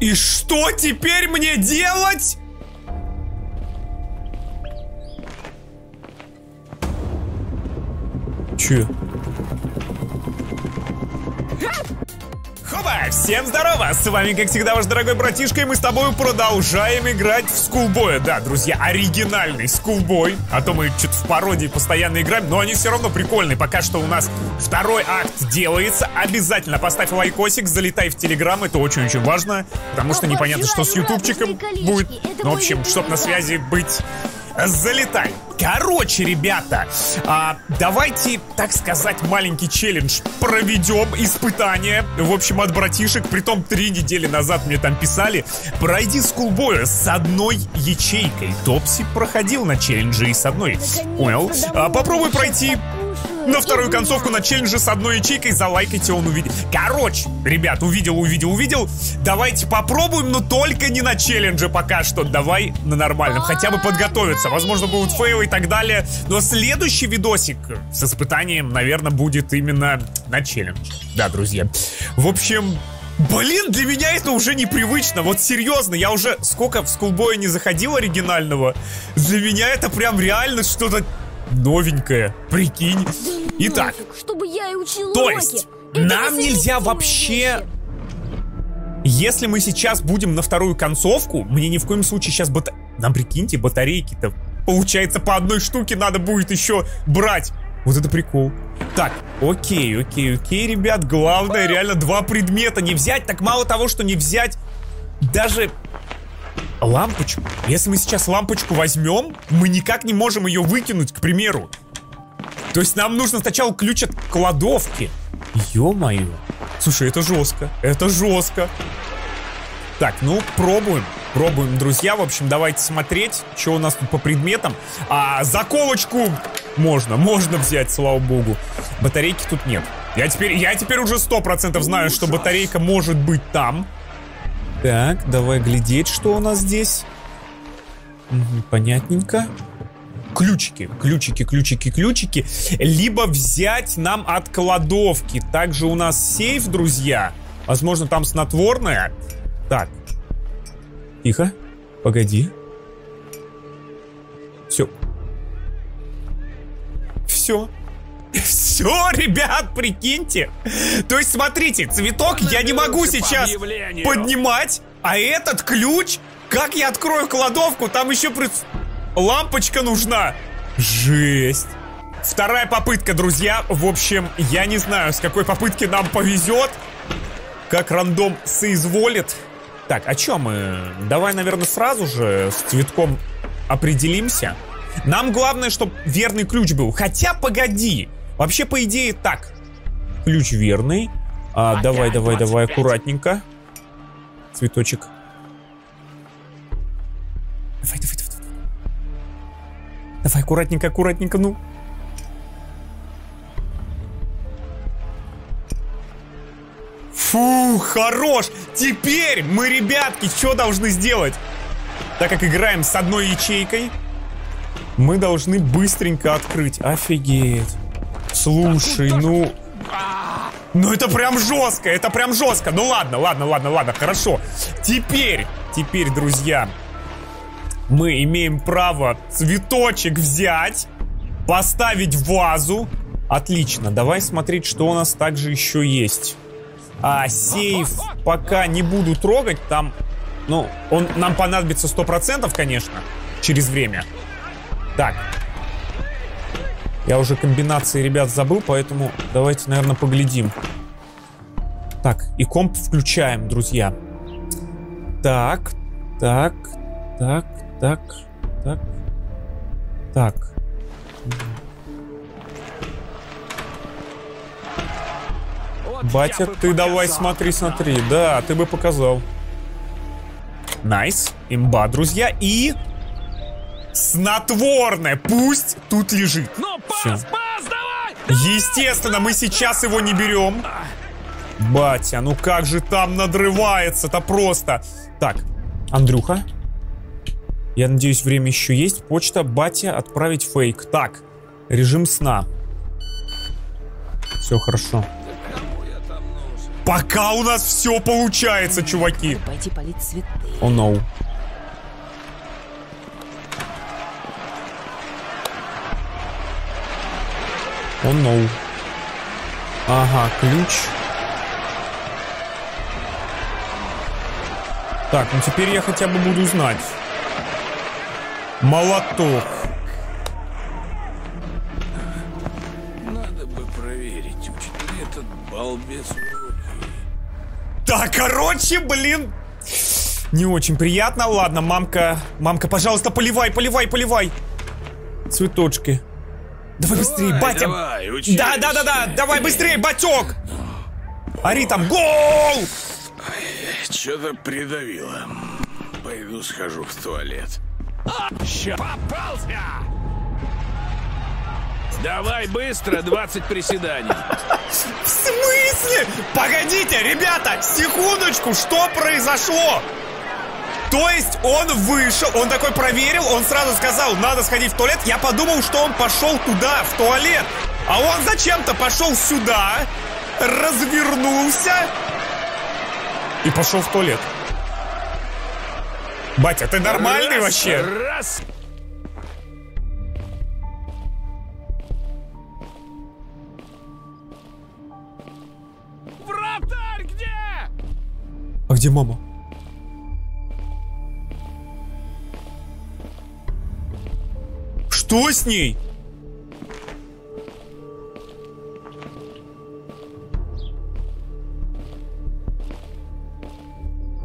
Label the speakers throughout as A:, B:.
A: И что теперь мне делать? Че? Хоба! Всем здорово! С вами, как всегда, ваш дорогой братишка, и мы с тобой продолжаем играть в скулбоя. Да, друзья, оригинальный скулбой. А то мы что-то в пародии постоянно играем, но они все равно прикольные. Пока что у нас второй акт делается. Обязательно поставь лайкосик, залетай в Телеграм, это очень-очень важно. Потому что непонятно, что с ютубчиком будет. Ну, в общем, чтоб на связи быть залетай. Короче, ребята, а, давайте, так сказать, маленький челлендж проведем, испытание, в общем, от братишек, притом три недели назад мне там писали, пройди скулбоя с одной ячейкой. Топси проходил на челлендже и с одной. Понял? А, попробуй пройти на вторую концовку на челлендже с одной ячейкой залайкайте, он увидит. Короче, ребят, увидел, увидел, увидел. Давайте попробуем, но только не на челлендже пока что. Давай на нормальном, хотя бы подготовиться. Возможно, будут фейлы и так далее. Но следующий видосик с испытанием, наверное, будет именно на челлендж. Да, друзья. В общем, Блин, для меня это уже непривычно. Вот серьезно, я уже сколько в скулбоя не заходил оригинального. Для меня это прям реально что-то новенькое. Прикинь. Итак.
B: Чтобы я и учил
A: То есть, нам нельзя вообще... Если мы сейчас будем на вторую концовку, мне ни в коем случае сейчас бата... Нам, прикиньте, батарейки-то... Получается, по одной штуке надо будет еще брать. Вот это прикол. Так, окей, окей, окей, ребят. Главное, реально два предмета не взять. Так мало того, что не взять даже лампочку. Если мы сейчас лампочку возьмем, мы никак не можем ее выкинуть, к примеру. То есть нам нужно сначала ключ от кладовки. Ё-моё. Слушай, это жестко. Это жестко. Так, ну, пробуем. Пробуем, друзья. В общем, давайте смотреть, что у нас тут по предметам. А, заколочку можно, можно взять, слава богу. Батарейки тут нет. Я теперь, я теперь уже сто процентов знаю, что батарейка может быть там. Так, давай глядеть, что у нас здесь. Понятненько. Ключики, ключики, ключики, ключики. Либо взять нам от кладовки. Также у нас сейф, друзья. Возможно, там снотворное. Так. Тихо. Погоди. Все. Все. Все, ребят, прикиньте. То есть, смотрите, цветок я не могу сейчас поднимать, а этот ключ, как я открою кладовку, там еще при- лампочка нужна. Жесть. Вторая попытка, друзья. В общем, я не знаю, с какой попытки нам повезет. Как рандом соизволит. Так, о чем мы? Давай, наверное, сразу же с цветком определимся. Нам главное, чтобы верный ключ был. Хотя, погоди. Вообще, по идее, так. Ключ верный. А, давай, давай, давай, аккуратненько. Цветочек. Давай, давай, давай, давай. Аккуратненько, аккуратненько, ну. Фу, хорош! Теперь мы, ребятки, что должны сделать? Так как играем с одной ячейкой, мы должны быстренько открыть. Офигеть. Слушай, ну... Ну это прям жестко, это прям жестко. Ну ладно, ладно, ладно, ладно, хорошо. Теперь, теперь, друзья, мы имеем право цветочек взять, поставить в вазу. Отлично, давай смотреть, что у нас также еще есть. А сейф пока не буду трогать, там, ну, он нам понадобится 100%, конечно, через время. Так. Я уже комбинации, ребят, забыл, поэтому давайте, наверное, поглядим. Так, и комп включаем, друзья. Так, так, так, так, так, так. Батя, ты давай смотри, смотри. Да, ты бы показал. Nice. Имба, друзья. И... Снотворное. Пусть тут лежит.
C: Ну,
A: Всё.
C: пас, пас, давай!
A: Естественно, мы сейчас его не берем. Батя, ну как же там надрывается-то просто. Так, Андрюха. Я надеюсь, время еще есть. Почта, батя, отправить фейк. Так, режим сна. Все хорошо. Пока у нас все получается, чуваки.
B: Пойти полить цветы.
A: О, oh, no. О, oh, no. Ага, ключ. Так, ну теперь я хотя бы буду знать. Молоток.
C: Надо бы проверить, учит ли этот балбес уроки.
A: Да, короче, блин, не очень приятно. Ладно, мамка, мамка, пожалуйста, поливай, поливай, поливай. Цветочки. Давай, быстрее, батя.
C: Давай.
A: Да, да, да, да, давай быстрее, батек. Ори там, гол!
C: Что-то придавило. Пойду схожу в туалет.
D: Попался! Давай быстро, 20 приседаний.
A: В смысле? Погодите, ребята, секундочку, что произошло? То есть он вышел, он такой проверил, он сразу сказал, надо сходить в туалет. Я подумал, что он пошел туда, в туалет. А он зачем-то пошел сюда, развернулся и пошел в туалет. Батя, ты нормальный
D: Раз,
A: вообще?
D: Раз. Вратарь где?
A: А где мама? Что с ней?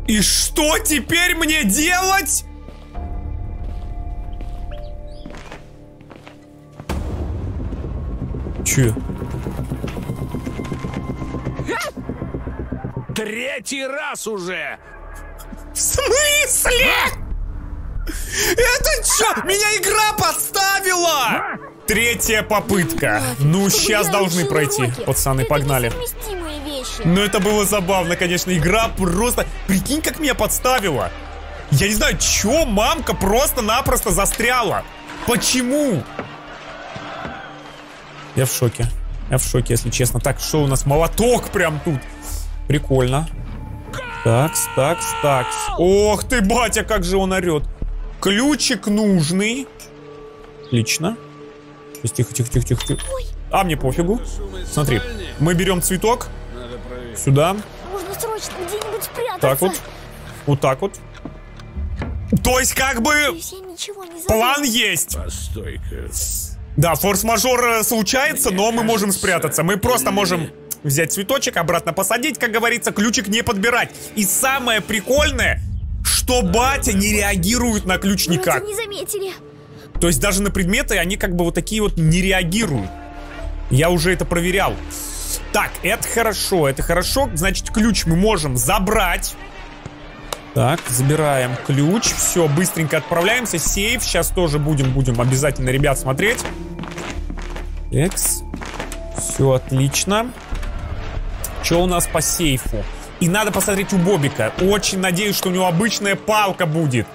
A: И что теперь мне делать? Че?
D: Третий раз уже.
A: В смысле? Это что? Меня игра подставила! Третья попытка. Ну, сейчас должны пройти. Пацаны, погнали. Но это было забавно, конечно. Игра просто... Прикинь, как меня подставила. Я не знаю, чё мамка просто-напросто застряла. Почему? Я в шоке. Я в шоке, если честно. Так, что у нас? Молоток прям тут. Прикольно. Такс, такс, такс. Ох ты, батя, как же он орет. Ключик нужный. Отлично. Тихо, тихо, тихо, тихо, тихо. А мне пофигу. Смотри, мы берем цветок. Сюда.
E: Нужно срочно где-нибудь спрятаться.
A: Так вот. Вот так вот. То есть как бы план есть.
C: Постой-ка.
A: Да, форс-мажор э, случается, но мы можем спрятаться. Мы просто можем взять цветочек, обратно посадить, как говорится, ключик не подбирать. И самое прикольное, что батя не реагирует на ключ никак.
E: не заметили.
A: То есть даже на предметы они как бы вот такие вот не реагируют. Я уже это проверял. Так, это хорошо, это хорошо. Значит, ключ мы можем забрать. Так, забираем ключ. Все, быстренько отправляемся. Сейф. Сейчас тоже будем, будем обязательно, ребят, смотреть. Экс. Все отлично. Что у нас по сейфу? И надо посмотреть у Бобика. Очень надеюсь, что у него обычная палка будет.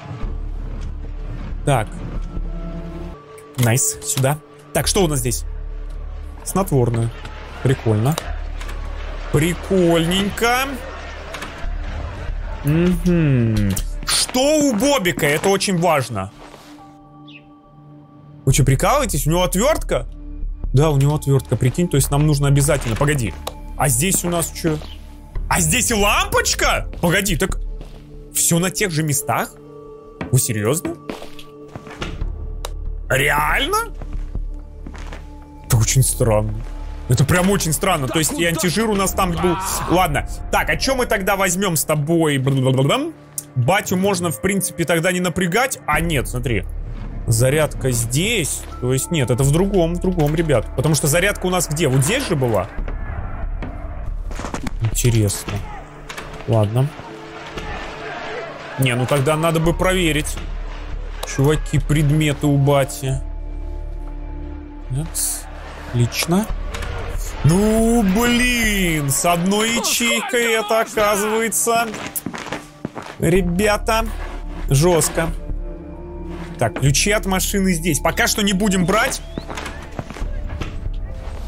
A: Так. Nice, сюда. Так, что у нас здесь? Снотворное. Прикольно. Прикольненько. Мгм. Что у Бобика? Это очень важно. Вы что, прикалываетесь? У него отвертка? Да, у него отвертка, прикинь. То есть нам нужно обязательно... Погоди. А здесь у нас что? А здесь лампочка? Погоди, так... Все на тех же местах? Вы серьезно? Реально? Это очень странно. Это прям очень странно. То есть и антижир у нас там был. Ладно. Так, а чем мы тогда возьмем с тобой? Батю можно, в принципе, тогда не напрягать. А нет, смотри. Зарядка здесь. То есть нет, это в другом, в другом, ребят. Потому что зарядка у нас где? Вот здесь же была? Интересно. Ладно. Не, ну тогда надо бы проверить. Чуваки, предметы у бати. Экс. Отлично. Ну, блин, с одной ячейкой это оказывается... Ребята, жестко. Так, ключи от машины здесь. Пока что не будем брать.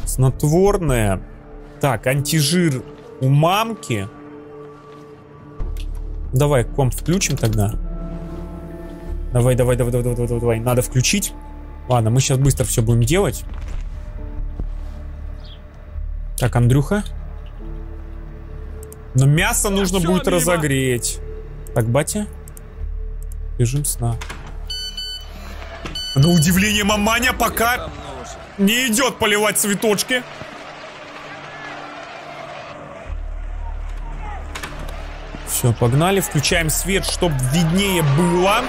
A: Снотворное. Так, антижир у мамки. Давай комп включим тогда. Давай, давай, давай, давай, давай, давай, давай. Надо включить. Ладно, мы сейчас быстро все будем делать. Так, Андрюха. Но мясо нужно
D: всё,
A: будет
D: мимо.
A: разогреть. Так, батя. Режим сна. На удивление маманя пока не идет поливать цветочки. Все, погнали. Включаем свет, чтобы виднее было.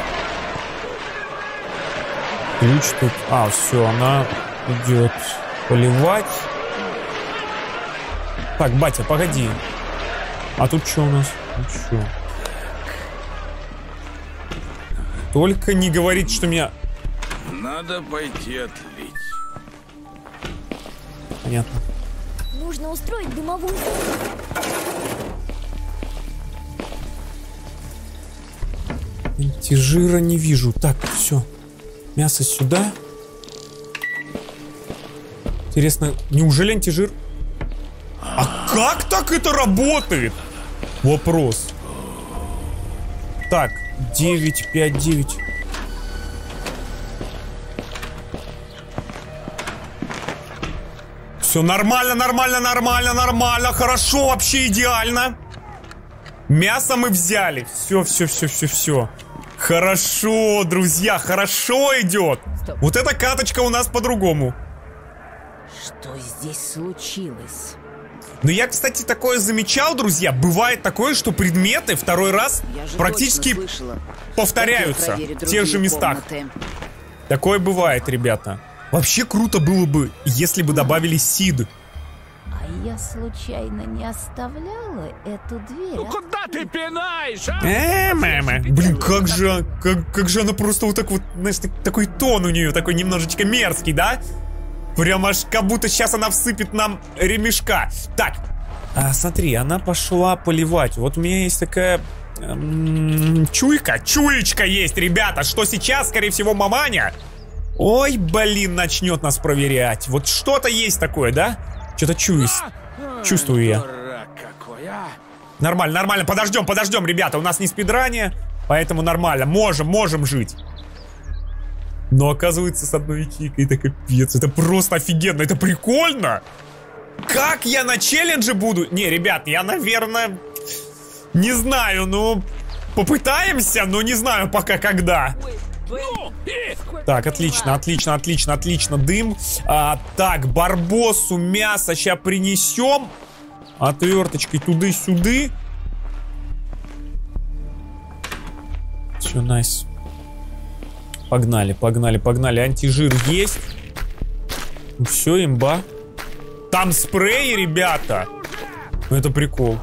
A: Ключ тут. А, все, она идет поливать. Так, батя, погоди. А тут что у нас? Что? Только не говорит, что меня...
C: Надо пойти отлить.
A: Понятно.
E: Нужно устроить дымовую
A: Антижира не вижу. Так, все. Мясо сюда. Интересно, неужели антижир? А как так это работает? Вопрос. Так, 9, 5, 9. Все нормально, нормально, нормально, нормально. Хорошо, вообще идеально. Мясо мы взяли. Все, все, все, все, все. Хорошо, друзья, хорошо идет. Вот эта каточка у нас по-другому.
B: Что здесь случилось?
A: Но я, кстати, такое замечал, друзья. Бывает такое, что предметы второй раз практически повторяются в тех же местах.
B: комнаты.
A: Такое бывает, ребята. Вообще круто было бы, если бы добавили сид.
B: Я случайно не оставляла эту дверь?
D: Ну куда ты пинаешь, а?
A: Э, мама. Блин, как же, как, как же она просто вот так вот, знаешь, так- такой тон у нее, такой немножечко мерзкий, да? Прям аж как будто сейчас она всыпет нам ремешка. Так, а, смотри, она пошла поливать. Вот у меня есть такая эм, чуйка, чуечка есть, ребята, что сейчас, скорее всего, маманя. Ой, блин, начнет нас проверять. Вот что-то есть такое, да? Что-то чую, чувствую я.
D: А?
A: Нормально, нормально. Подождем, подождем, ребята. У нас не спидранее, поэтому нормально. Можем, можем жить. Но оказывается, с одной ячейкой это капец. Это просто офигенно. Это прикольно. Как я на челлендже буду? Не, ребят, я, наверное, не знаю, ну... Попытаемся, но не знаю пока когда.
D: Ну.
A: Так, отлично, отлично, отлично, отлично. Дым. А, так, барбосу мясо сейчас принесем. Отверточкой туды-сюды. Все, найс. Погнали, погнали, погнали. Антижир есть. Все, имба. Там спреи, ребята. Ну это прикол.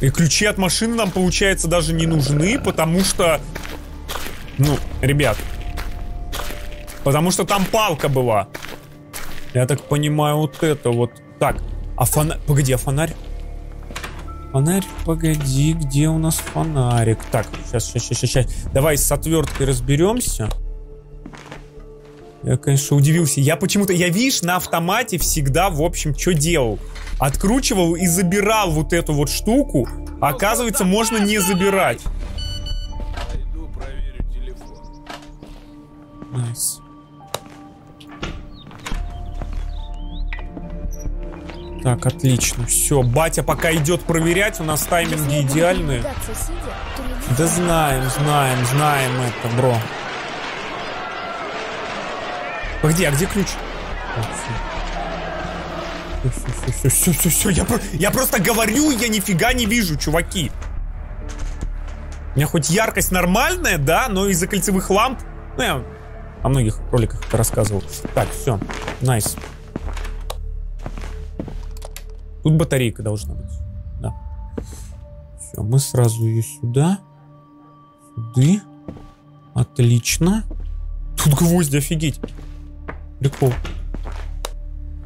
A: И ключи от машины нам, получается, даже не нужны, потому что... Ну, ребят. Потому что там палка была. Я так понимаю, вот это вот. Так, а фонарь... Погоди, а фонарь? Фонарь, погоди, где у нас фонарик? Так, сейчас, сейчас, сейчас, сейчас. Давай с отверткой разберемся. Я, конечно, удивился. Я почему-то, я, видишь, на автомате всегда, в общем, что делал? Откручивал и забирал вот эту вот штуку. Оказывается, можно не забирать. Nice. Так, отлично. Все, батя пока идет проверять, у нас тайминги идеальные. Да знаем, знаем, знаем это, бро. Погоди, а где ключ? Все, все, все, все, все, я, я просто говорю, я нифига не вижу, чуваки. У меня хоть яркость нормальная, да, но из-за кольцевых ламп, ну, я о многих роликах рассказывал. Так, все, найс. Тут батарейка должна быть. Да. Все, мы сразу ее сюда. Сюда. Отлично. Тут гвозди, офигеть. Прикол.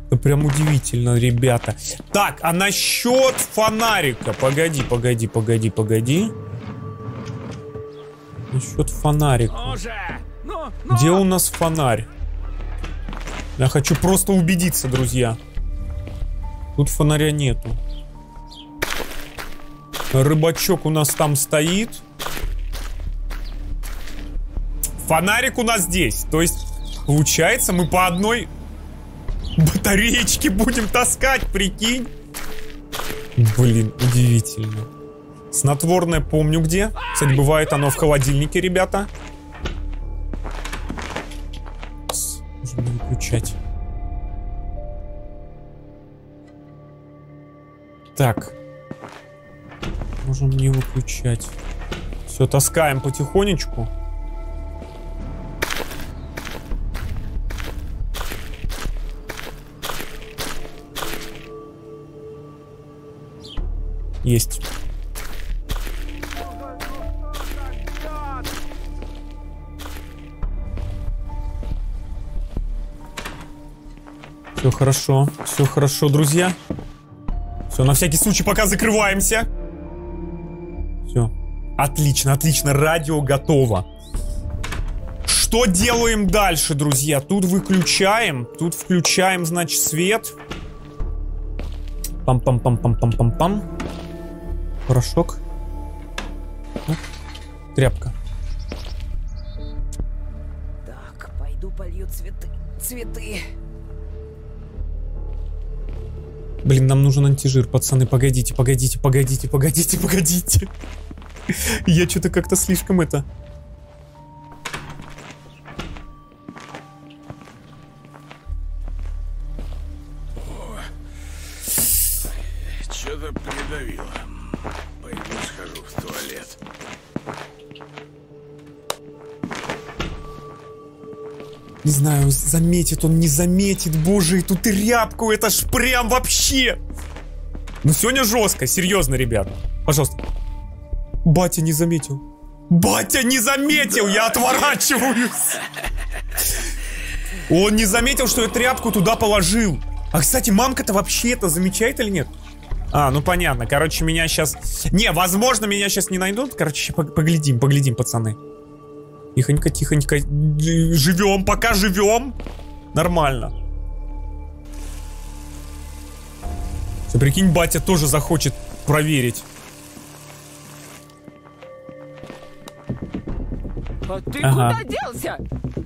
A: Это прям удивительно, ребята. Так, а насчет фонарика. Погоди, погоди, погоди, погоди. Насчет фонарика.
D: Же! Ну!
A: Где у нас фонарь? Я хочу просто убедиться, друзья. Тут фонаря нету. Рыбачок у нас там стоит. Фонарик у нас здесь. То есть, получается, мы по одной батареечке будем таскать, прикинь. Блин, удивительно. Снотворное помню где. Кстати, бывает оно в холодильнике, ребята. С, не выключать. Так. Можем не выключать. Все, таскаем потихонечку. Есть. Все хорошо, все хорошо, друзья. Все, на всякий случай пока закрываемся. Все. Отлично, отлично, радио готово. Что делаем дальше, друзья? Тут выключаем, тут включаем, значит, свет. Пам-пам-пам-пам-пам-пам-пам. Порошок. Ну, тряпка.
F: Так, пойду полью цветы. Цветы.
A: Блин, нам нужен антижир, пацаны. Погодите, погодите, погодите, погодите, погодите. Я что-то как-то слишком это... заметит он, не заметит. Боже, эту тряпку, это ж прям вообще... Ну сегодня жестко, серьезно, ребят. Пожалуйста. Батя не заметил. Батя не заметил, я отворачиваюсь. Он не заметил, что я тряпку туда положил. А, кстати, мамка-то вообще это замечает или нет? А, ну понятно. Короче, меня сейчас... Не, возможно, меня сейчас не найдут. Короче, пог- поглядим, поглядим, пацаны. Тихонько, тихонько. Живем, пока живем. Нормально. Все, прикинь, батя тоже захочет проверить.
F: А ты
A: Ага.
F: куда делся?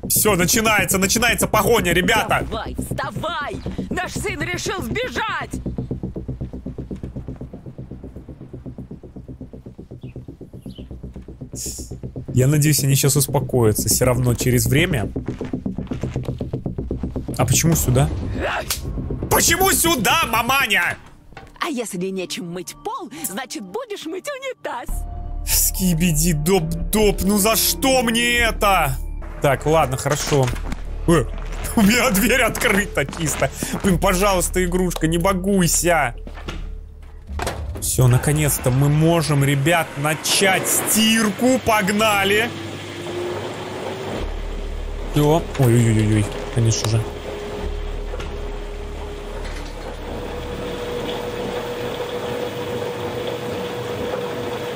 A: Все, начинается, начинается погоня, ребята.
F: Давай, вставай! Наш сын решил сбежать!
A: Я надеюсь, они сейчас успокоятся. Все равно через время. А почему сюда? Почему сюда, маманя?
F: А если нечем мыть пол, значит будешь мыть унитаз.
A: Скибиди доп-доп, ну за что мне это? Так, ладно, хорошо. Э, у меня дверь открыта чисто. Блин, пожалуйста, игрушка, не багуйся. Все, наконец-то мы можем, ребят, начать стирку. Погнали. Все. Ой-ой-ой-ой, конечно же.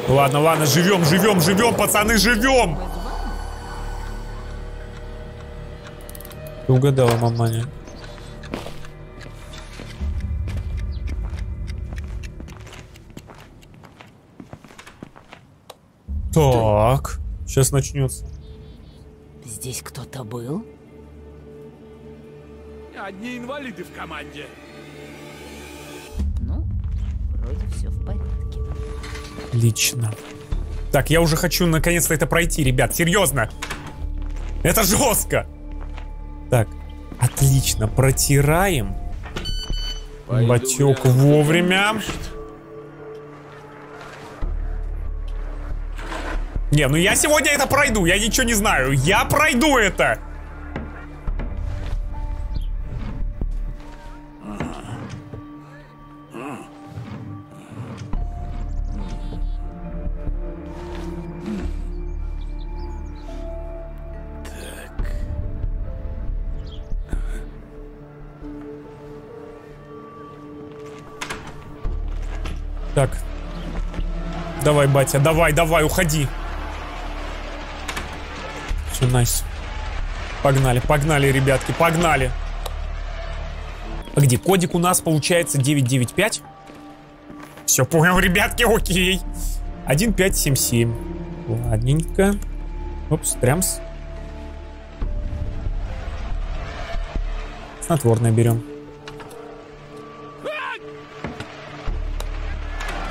A: Ладно, ладно, живем, живем, живем, пацаны, живем. Ты угадала, маманя. Так, сейчас начнется.
B: Здесь кто-то был?
D: Одни инвалиды в команде.
B: Ну, вроде все в порядке.
A: Лично. Так, я уже хочу наконец-то это пройти, ребят, серьезно. Это жестко. Так, отлично, протираем.
C: Пойду
A: Батек вовремя.
C: пишет.
A: Не, ну я сегодня это пройду, я ничего не знаю. Я пройду это. Так. Давай, батя, давай, давай, уходи. Все, найс. Погнали, погнали, ребятки, погнали. А где кодик у нас получается 995? Все понял, ребятки, окей. 1577. Ладненько. Опс, трямс. Снотворное берем.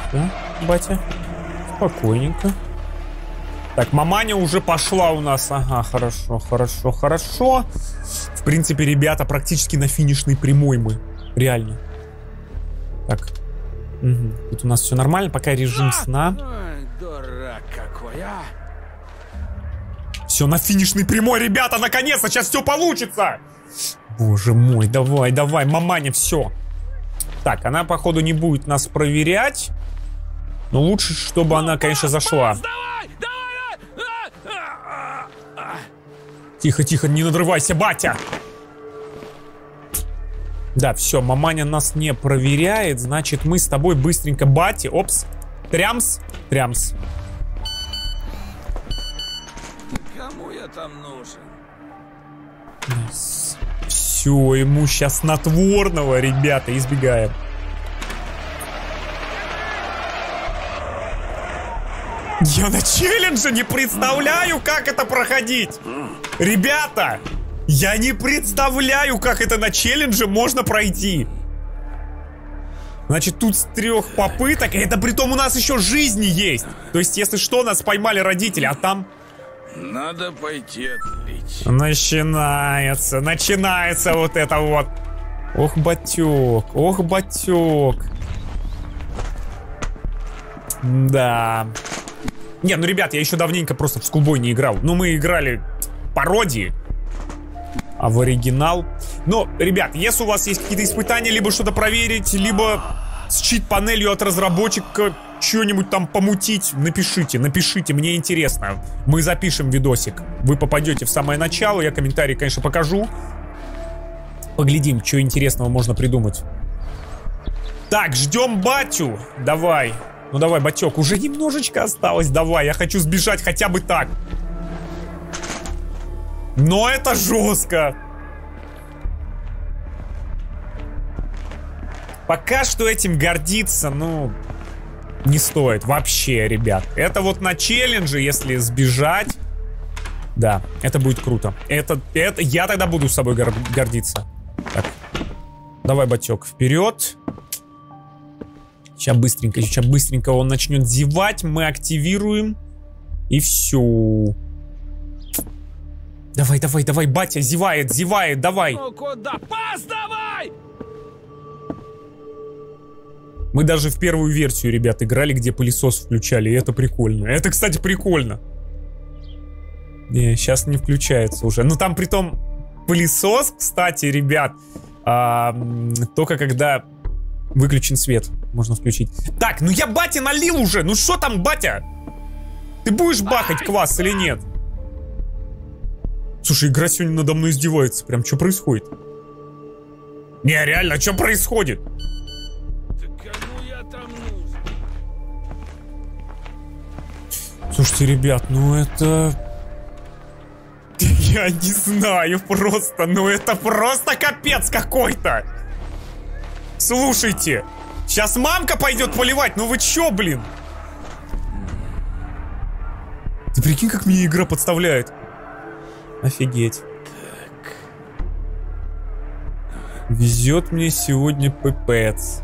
A: Все, батя. Спокойненько. Так, маманя уже пошла у нас. Ага, хорошо, хорошо, хорошо. В принципе, ребята, практически на финишной прямой мы. Реально. Так. Угу. Тут у нас все нормально, пока режим сна.
D: Ой, дурак какой, а!
A: Все на финишной прямой, ребята, наконец-то, сейчас все получится. Боже мой, давай, давай, маманя, все. Так, она, походу, не будет нас проверять. Но лучше, чтобы она, конечно, зашла.
D: Давай!
A: Тихо, тихо, не надрывайся, батя! Да, все, маманя нас не проверяет, значит, мы с тобой быстренько, бати, опс, трямс, трямс.
D: Кому я там нужен?
A: Все, ему сейчас снотворного, ребята, избегаем. Я на челлендже не представляю, как это проходить. Ребята, я не представляю, как это на челлендже можно пройти. Значит, тут с трех попыток, и это при том у нас еще жизни есть. То есть, если что, нас поймали родители, а там...
C: Надо пойти отлить.
A: Начинается, начинается вот это вот. Ох, батек, ох, батек. Да. Не, ну, ребят, я еще давненько просто в скулбой не играл. Ну, мы играли пародии, а в оригинал... Но, ребят, если у вас есть какие-то испытания, либо что-то проверить, либо с чит-панелью от разработчика что-нибудь там помутить, напишите, напишите, мне интересно. Мы запишем видосик. Вы попадете в самое начало, я комментарий, конечно, покажу. Поглядим, что интересного можно придумать. Так, ждем батю. Давай. Ну давай, батек, уже немножечко осталось. Давай, я хочу сбежать хотя бы так. Но это жестко. Пока что этим гордиться, ну, не стоит вообще, ребят. Это вот на челлендже, если сбежать, да, это будет круто. Это, это, я тогда буду с собой гор гордиться. Так, давай, батек, вперед. Сейчас быстренько, сейчас быстренько он начнет зевать, мы активируем. И все. Давай, давай, давай, батя, зевает, зевает, давай.
D: Ну куда? Пас давай!
A: Мы даже в первую версию, ребят, играли, где пылесос включали, и это прикольно. Это, кстати, прикольно. Не, сейчас не включается уже. Ну, там, при том пылесос, кстати, ребят, а, только когда выключен свет можно включить. Так, ну я бате налил уже! Ну что там, батя? Ты будешь бахать квас или нет? Слушай, игра сегодня надо мной издевается. Прям, что происходит? Не, реально, что происходит? Слушайте, ребят, ну это... Я не знаю просто, ну это просто капец какой-то! Слушайте, сейчас мамка пойдет поливать, ну вы чё, блин? Ты прикинь, как мне игра подставляет. Офигеть. Везет мне сегодня пипец.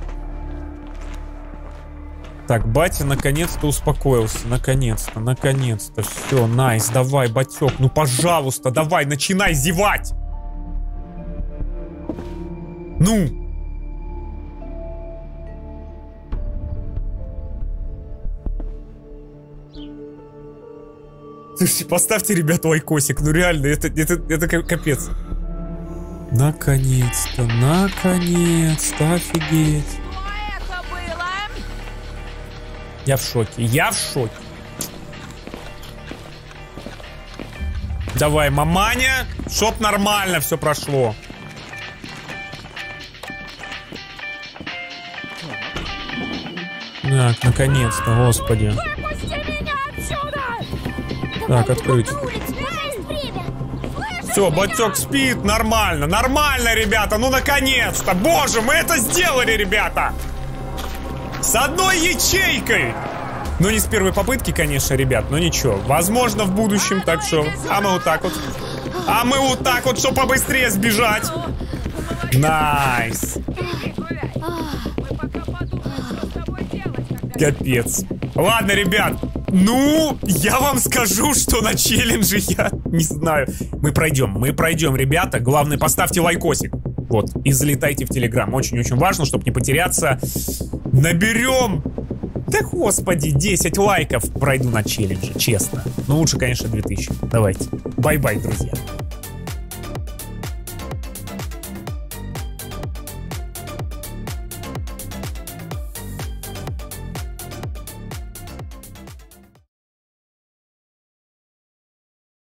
A: Так, батя наконец-то успокоился. Наконец-то, наконец-то. Все, найс, давай, батек. Ну, пожалуйста, давай, начинай зевать. Ну. Слушайте, поставьте, ребят, лайкосик. Ну, реально, это, это, это ка- капец. Наконец-то, наконец-то, офигеть. Я в шоке, я в шоке. Давай, маманя, чтоб нормально все прошло. Так, наконец-то, господи. Так, открыть. Все, батек спит, нормально, нормально, ребята, ну наконец-то. Боже, мы это сделали, ребята. С одной ячейкой! Ну, не с первой попытки, конечно, ребят, но ничего. Возможно, в будущем, так что... А мы вот так вот. А мы вот так вот, чтобы побыстрее сбежать. Nice. Капец. Ладно, ребят. Ну, я вам скажу, что на челлендже я не знаю. Мы пройдем, мы пройдем, ребята. Главное, поставьте лайкосик. Вот, и залетайте в Телеграм. Очень-очень важно, чтобы не потеряться. Наберем да господи, 10 лайков пройду на челлендже, честно. Ну лучше, конечно, 2000. Давайте. Bye-bye, друзья.